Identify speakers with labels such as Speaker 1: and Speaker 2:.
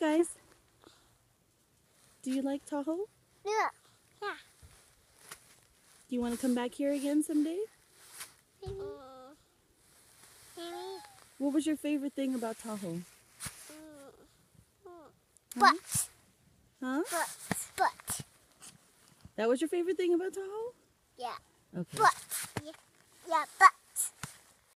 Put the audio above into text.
Speaker 1: guys. Do you like Tahoe?
Speaker 2: Yeah. Yeah.
Speaker 1: Do you want to come back here again someday?
Speaker 2: Maybe. Maybe.
Speaker 1: What was your favorite thing about Tahoe?
Speaker 2: Butt.
Speaker 1: Huh?
Speaker 2: Butt. Butt.
Speaker 1: That was your favorite thing about Tahoe?
Speaker 2: Yeah.
Speaker 1: Okay.